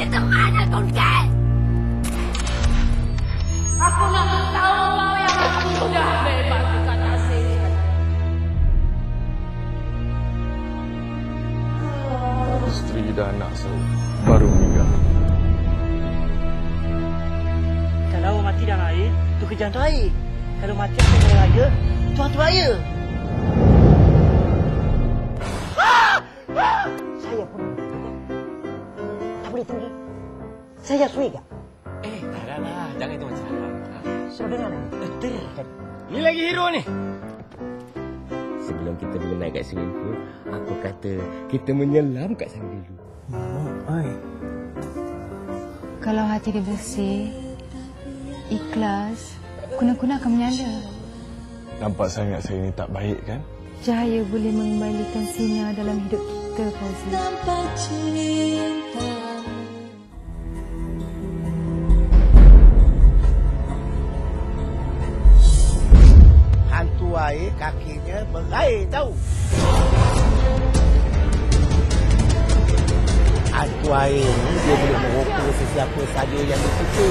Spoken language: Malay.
Kita mana Tunkan? Aku nak tahu kau yang aku sudah bebas. Isteri dan anak saya baru meninggal. Kalau mati dalam air, tu kerjaan tu air. Kalau mati atas jalan raya, tu hantu raya. Saya pun tak boleh tinggi. Saya sui tak? Eh, tak ada lah. Jangan itu macam Suruh dengar ni. Betul. Ni lagi hero ni. Sebelum kita boleh naik kat swimming pool, aku kata kita menyelam kat sana dulu. Kalau hati dia bersih, ikhlas, kuna-kuna akan menyala. Nampak sangat saya ni tak baik kan? Cahaya boleh mengembalikan sinar dalam hidup kita, Fauzi. Hantu air kakinya berair tahu. Hantu air ni dia boleh merokok sesiapa saja yang dia suka.